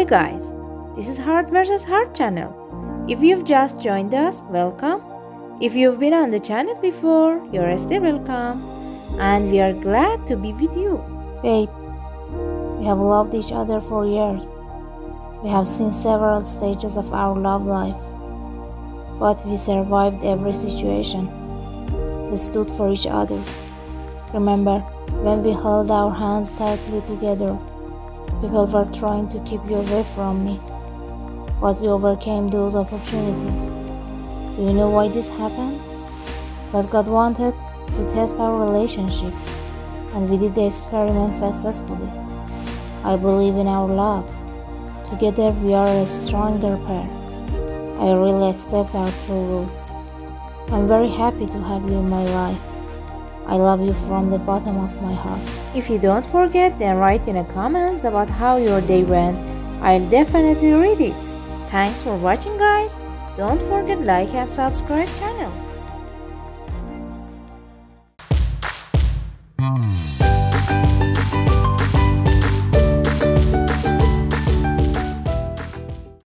Hi guys, this is Heart vs Heart channel. If you've just joined us, welcome. If you've been on the channel before, you're still welcome. And we are glad to be with you. Babe, we have loved each other for years. We have seen several stages of our love life. But we survived every situation. We stood for each other. Remember when we held our hands tightly together People were trying to keep you away from me, but we overcame those opportunities. Do you know why this happened? Because God wanted to test our relationship, and we did the experiment successfully. I believe in our love. Together we are a stronger pair. I really accept our true roots. I'm very happy to have you in my life. I love you from the bottom of my heart. If you don't forget, then write in the comments about how your day went. I'll definitely read it. Thanks for watching guys. Don't forget like and subscribe channel.